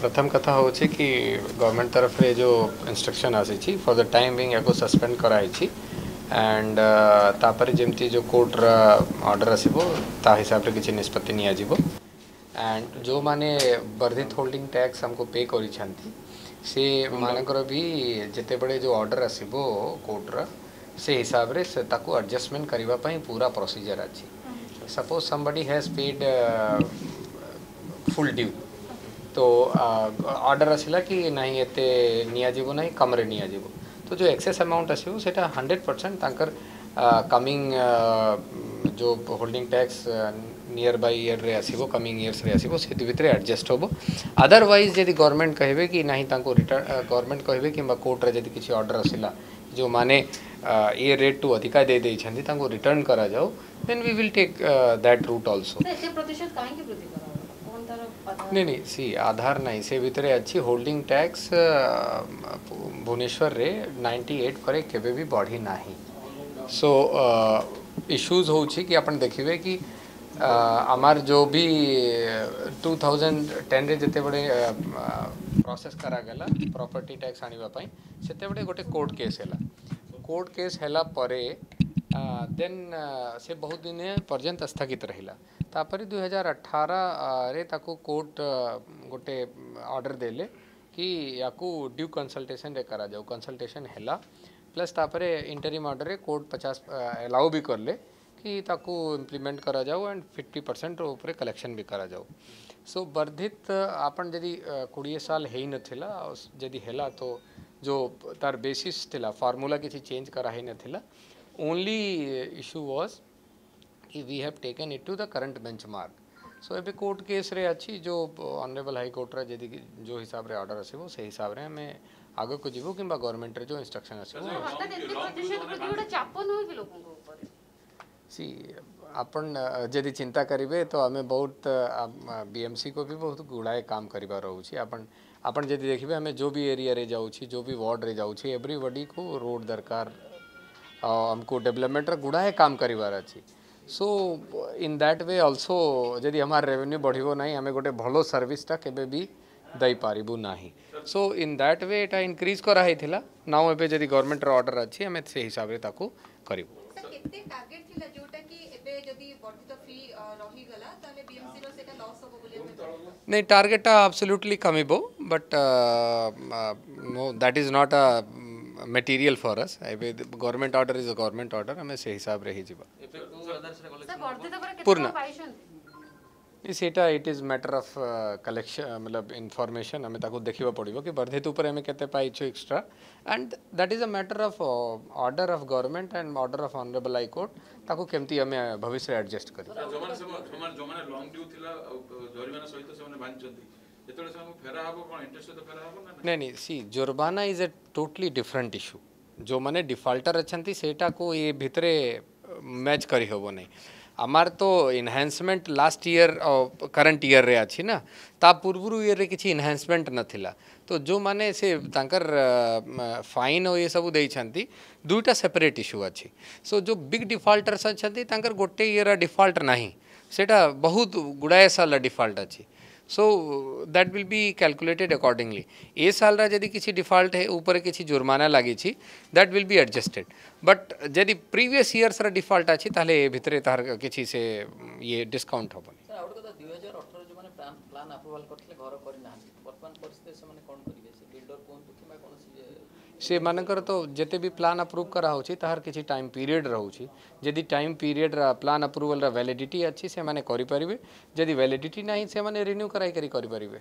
प्रथम कथा होचे कि गवर्नमेंट तरफ़ रे जो इंस्ट्रक्शन आसी फॉर द टाइम बिंग याको सस्पेंड कराई एंड तापर जेमती जो कोर्ट ऑर्डर आसीबो ता हिसाब रे किछि निष्पत्ति एंड जो माने वर्धित होल्डिंग टैक्स हमको पे करी से भी जेते बड़े जो ऑर्डर आसीबो कोर्ट रा से हिसाब से एडजस्टमेंट पई पूरा तो ऑर्डर आसला कि नहीं एते जीवो नहीं, कमरे जीवो तो जो एक्सेस अमाउंट आसीबो सेटा 100% तांकर कमिंग जो holding tax near by year रे आसीबो कमिंग इयर्स रे आसीबो से भितर एडजस्ट होबो। अदरवाइज़ यदि गवर्नमेंट कहबे कि नहीं रिटर्न गवर्नमेंट कहबे कि कोर्ट रे किसी ऑर्डर आसिला जो माने ये रेट टू अधिका दे दे तांको रिटर्न करा जाओ then we will take that route काहे वृद्धि नहीं नहीं, सी, आधार नहीं से भितर अच्छी होल्डिंग टैक्स भुवनेश्वर रे 98 करे केबे भी बढ़ी नाही। सो इश्यूज़ होची कि अपन देखिबे कि आमार जो भी 2010 रे जते बड़े प्रोसेस करा गला प्रॉपर्टी टैक्स पई, सेते बड़े गोटे कोर्ट केस हैला। कोर्ट केस हैला परे ଦେନ୍ ସେ ବହୁତ ଦିନ ପର୍ଯ୍ୟନ୍ତ ସ୍ଥଗିତ ରହିଲା ତାପରେ ଦୁଇ ହଜାର ଅଠରରେ ତାକୁ କୋର୍ଟ ଗୋଟେ ଅର୍ଡ଼ର ଦେଲେ କି ୟାକୁ ଡ୍ୟୁ କନସଲଟେସନରେ କରାଯାଉ କନସଲଟେସନ୍ ହେଲା ପ୍ଲସ୍ ତାପରେ ଇଣ୍ଟରିମ୍ ଅର୍ଡ଼ରରେ କୋର୍ଟ ପଚାଶ ଆଲାଉ ବି କଲେ କି ତାକୁ ଇମ୍ପ୍ଲିମେଣ୍ଟ କରାଯାଉ ଆଣ୍ଡ ଫିଫ୍ଟି ପରସେଣ୍ଟ ଉପରେ କଲେକ୍ସନ୍ ବି କରାଯାଉ ସୋ ବର୍ଦ୍ଧିତ ଆପଣ ଯଦି କୋଡ଼ିଏ ସାଲ ହେଇନଥିଲା ଯଦି ହେଲା ତ ଯେଉଁ ତାର ବେସିସ୍ ଥିଲା ଫର୍ମୁଲା କିଛି ଚେଞ୍ଜ କରା ହେଇନଥିଲା only issue was we have taken it to the current benchmark. So so, ଏବେ କୋର୍ଟ କେସ୍ରେ ଅଛି ଯେଉଁ ଅନରେବଲ୍ ହାଇକୋର୍ଟର ଯଦି ଯେଉଁ ହିସାବରେ ଅର୍ଡ଼ର ଆସିବ ସେହି ହିସାବରେ ଆମେ ଆଗକୁ ଯିବୁ କିମ୍ବା ଗଭର୍ଣ୍ଣମେଣ୍ଟରେ ଯେଉଁ ଇନଷ୍ଟ୍ରକ୍ସନ୍ ଆସିବ सी अपन यदि चिंता करेंगे तो आम बहुत बीएमसी को भी बहुत गुड़ाए काम कर आपण आपण देखिए आम जो भी एरिया रे जाऊँ जो भी वार्ड रे जाऊँ एवरीबडी को रोड दरकार हमको डेवलपमेंट गुड़ाए काम करार अच्छी सो इन दैट वे अल्सो यदि हमार रेवेन्यू बढ़ो ना आम गोटे भल सर्विसटा केबे दई पारिबु नाही। सो in that way Etah increase कराई थिला। नाउ यदि गवर्नमेंट ऑर्डर अच्छी आम से हिसाब ताको करिबु सर केते टार्गेट थिला जोटा कि material for us. ଏବେ government order is a government order. ଆମେ ସେ ହିସାବରେ ହେଇଯିବା ପୂର୍ଣ୍ଣ ସେଇଟା it is matter of collection ମତଲବ ଇନଫର୍ମେସନ୍ ଆମେ ତାକୁ ଦେଖିବାକୁ ପଡ଼ିବ କି ବର୍ଦ୍ଧିତ ଉପରେ ଆମେ କେତେ ପାଇଛୁ extra and that is a matter of order of government and order of honourable high court ତାକୁ କେମିତି ଆମେ ଭବିଷ୍ୟରେ ଆଡ଼ଜଷ୍ଟ କରିବା नहीं नहीं सी जुर्माना is a totally different issue जो मैंने डिफल्टर अच्छा सेटा को ये भितरे मैच करहब नहीं। आमार तो enhancement last year current year रे अच्छी ना, ता पूर्व इयर रे किसी इनहांसमेंट नाला तो जो मैंने से तांकर फाइन और ये सब दे दुईटा सेपरेट इश्यू अच्छी सो जो बिग डिफल्टर्स अच्छा गोटे इयर डिफल्ट ना सेटा बहुत गुड़ाए साल डिफल्ट अच्छी से तांकर फाइन और ये सब देइछंती दुईटा सेपरेट इशू अच्छी सो जो बिग डिफॉल्टर्स अच्छा तांकर गोटे ईयर डिफॉल्ट नहीं सेटा बहुत गुड़ाए साल डिफॉल्ट अच्छी so that will be calculated accordingly ए साल रा यदि किसी डिफॉल्ट है ऊपर किसी जुर्माना लगी that will be adjusted but यदि प्रीवियस इयर्स रा डिफॉल्ट अच्छी ताहले ए भितरे तार किसी से ये डिस्काउंट होबनी ସାର୍ ଆଉ ଗୋଟେ କଥା ଦୁଇ ହଜାର ଅଠର ଯେଉଁମାନେ ପ୍ଲାନ୍ ପ୍ଲାନ୍ ଆପ୍ରୁଭାଲ୍ କରିଥିଲେ ଘର କରିନାହାନ୍ତି ବର୍ତ୍ତମାନ ପରିସ୍ଥିତିରେ ସେମାନେ କ'ଣ କରିବେ ସେ ବିଲ୍ଡର କୁହନ୍ତୁ से मानकर तो जिते भी प्लान अप्रूव करा तहार किसी टाइम पीरियड रोचे time period plan approval validity अच्छी से मैंने करेंगे जदि वैलीडिटी ना से रिन्यू कराइक करेंगे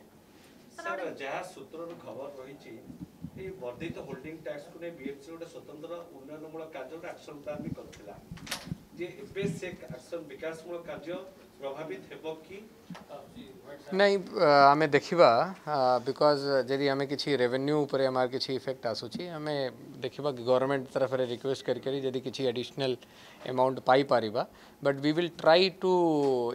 वर्धित होल्डिंग ଏବେ ସେ ବିକାଶମୂଳକ କାର୍ଯ୍ୟ ପ୍ରଭାବିତ ହେବ କି ନାଇଁ ଆମେ ଦେଖିବା ବିକଜ୍ ଯଦି ଆମେ କିଛି ରେଭେନ୍ୟୁ ଉପରେ ଆମର କିଛି ଇଫେକ୍ଟ ଆସୁଛି ଆମେ ଦେଖିବା ଗଭର୍ଣ୍ଣମେଣ୍ଟ ତରଫରେ ରିକ୍ୱେଷ୍ଟ କରିକରି ଯଦି କିଛି ଆଡ଼ିସନାଲ୍ ଆମାଉଣ୍ଟ ପାଇପାରିବା but we will try to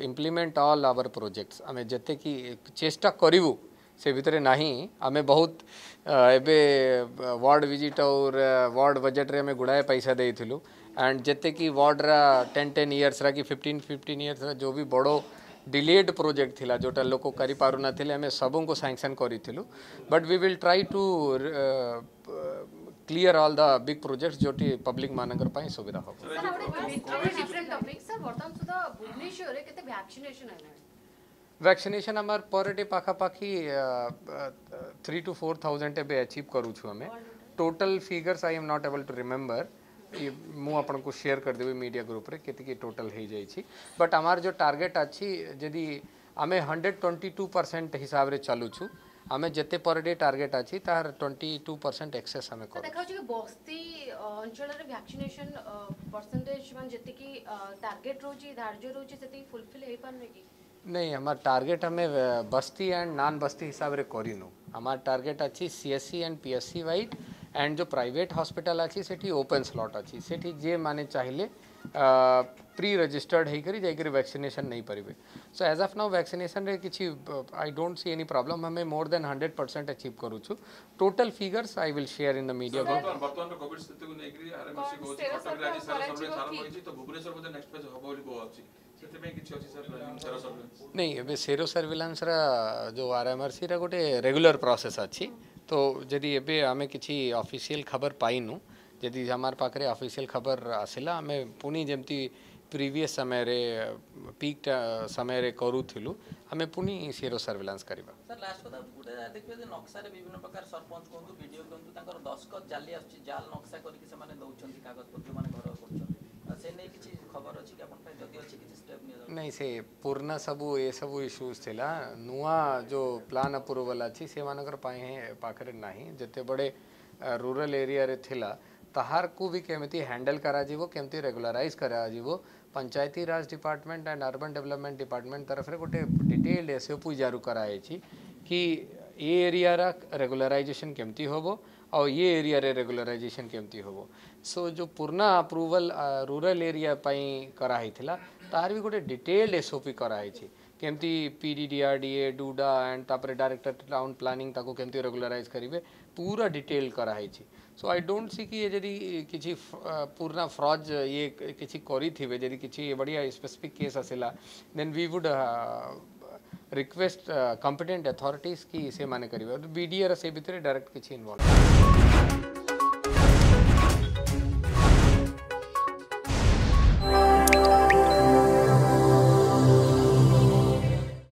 implement all our projects ଆମେ ଯେତେ କି ଚେଷ୍ଟା କରିବୁ जते कि चेष्टा करिवु से भितरे नाही आमे बहुत अ, एबे वार्ड विजिट और वार्ड बजेट रे आमे गुड़ाए पैसा देइथिलु एंड जते कि वार्ड रा 10 10 इयर्स रा कि 15 15 इयर्स रा जो भी बड़ो डिलेड प्रोजेक्ट थिला जोटा लोक करि पारु नथिले हमें सबन को sanction करिथिलु but we will try to clear all the big projects जोटी public मानकर ପାଇଁ ସୁବିଧା ହେବ ସାର୍ ଆଉ ଗୋଟେ ଡିଫରେଣ୍ଟ ଟପିକ୍ ସାର୍ ବର୍ତ୍ତମାନ ସୁଦ୍ଧା ଭୁବନେଶ୍ୱରରେ କେତେ वैक्सीनेशन अमर पर डे पाखापाखी थ्री टू फोर थाउज़ेंड एवं एचिव करूँ अमे total figures I am not able to remember मुझको सेयर करदेवी मीडिया ग्रुप रे कि टोटल हो जाए बट आमार जो टार्गेट अच्छी जदि आम हंड्रेड ट्वेंटी टू परसेंट हिसाब से चलुचु आम जिते पर डे टार्गेट अच्छी तरह ट्वेंटी टू परसेंट एक्सेस आम कर। नहीं हमारा टारगेट हमें बस्ती एंड नॉन बस्ती हिसाब से रे करूँ हमारा टारगेट अच्छी C S C and P S C wide and जो प्राइवेट हॉस्पिटल अच्छी सेठी ओपन स्लॉट अच्छी। सेठी जे माने चाहिए प्री रजिस्टर्ड होकर जाकर वैक्सीनेशन नहीं पारे so as of now vaccination रे किसी I don't see any problem हमें more than 100 percent achieve करुच्छ total figures I will share in the media को कोविड स्थिति को नेगरी आरएमसी को राज्य सारा सब सारा होई छी तो भुवनेश्वर मते नेक्स्ट फ़ेज़ होबो बोली को अछि ଅଛି ସାର୍ ପ୍ଲାନିଂ ସାରା ସର୍ଭେ नहीं ଏବେ ସେରୋ ସର୍ଭିଲାନ୍ସର ଯେଉଁ ଆର୍ ଏମ୍ ଆର୍ ସିର ଗୋଟେ ରେଗୁଲାର ପ୍ରୋସେସ୍ ଅଛି। ତ ଯଦି ଏବେ ଆମେ କିଛି ଅଫିସିଆଲ ଖବର ପାଇନୁ ଯଦି ଆମର ପାଖରେ ଅଫିସିଆଲ ଖବର ଆସିଲା ଆମେ ପୁଣି ଯେମିତି ପ୍ରିଭିୟସ୍ ସମୟରେ ପିକ୍ ସମୟରେ କରୁଥିଲୁ ଆମେ ପୁଣି ସେରୋ ସର୍ଭିଲାନ୍ସ କରିବା। ସାର୍ ଲାଷ୍ଟ କଥା ଗୋଟେ ଦେଖିବେ ଯେ ନକ୍ସାରେ ବିଭିନ୍ନ ପ୍ରକାର ସରପଞ୍ଚ କୁହନ୍ତୁ ବିଡ଼ିଓ କୁହନ୍ତୁ ତାଙ୍କର ଦଶକତ ଜାଲି ଆସୁଛି ଜାଲ ନକ୍ସା କରିକି ସେମାନେ ଦେଉଛନ୍ତି କାଗଜପତ୍ର ଯେଉଁମାନେ ଘର କରୁଛନ୍ତି। ଆଉ ସେ ନେଇ କିଛି ଖବର ଅଛି କି ଆପଣ ପାଇଁ? ଯଦି ଅଛି କିଛି ଷ୍ଟେପ୍ ନିଆଯାଉଛି ନାଇଁ ସେ ପୁରୁଣା ସବୁ ଏସବୁ ଇସ୍ୟୁଜ୍ ଥିଲା। ନୂଆ ଯେଉଁ ପ୍ଲାନ୍ ଆପ୍ରୁଭାଲ୍ ଅଛି ସେମାନଙ୍କର ପାଇଁ ହିଁ ପାଖରେ ନାହିଁ। ଯେତେବେଳେ ରୁରାଲ୍ ଏରିଆରେ ଥିଲା ତାହାରକୁ ବି କେମିତି ହ୍ୟାଣ୍ଡେଲ୍ କରାଯିବ କେମିତି ରେଗୁଲାରାଇଜ୍ କରାଯିବ Panchayati Raj department and urban development department ତରଫରେ ଗୋଟେ ଡିଟେଲ୍ଡ ଏସ୍ ଓ ପି ଜାରି କରାଯାଇଛି କି ଏ ଏରିଆର ରେଗୁଲାରାଇଜେସନ୍ କେମିତି ହେବ ଆଉ ଏ ଏରିଆରେ ରେଗୁଲାରାଇଜେସନ୍ କେମିତି ହେବ ସୋ ଯେଉଁ ପୁରୁଣା ଆପ୍ରୁଭାଲ୍ ରୁରାଲ୍ ଏରିଆ ପାଇଁ କରାହେଇଥିଲା ତାର ବି ଗୋଟେ ଡିଟେଲ୍ଡ ଏସ୍ ଓ ପି କରାହେଇଛି କେମିତି P D D R D A DUDA and ତାପରେ ଡାଇରେକ୍ଟର ଟାଉନ୍ ପ୍ଲାନିଂ ତାକୁ କେମିତି ରେଗୁଲାରାଇଜ୍ କରିବେ ପୁରା ଡିଟେଲ୍ କରାହେଇଛି ସୋ ଆଇ ଡୋଣ୍ଟ ସି କି ଯଦି କିଛି ପୁରୁଣା ଫ୍ରଜ୍ ଇଏ କିଛି କରିଥିବେ ଯଦି କିଛି ବଢ଼ିଆ ସ୍ପେସିଫିକ୍ କେସ୍ ଆସିଲା ଦେନ୍ रिक्वेस्ट कंपिटेंट अथॉरिटीज कि से मैंने करीबे और से भीतर डायरेक्ट किसी इनवल्व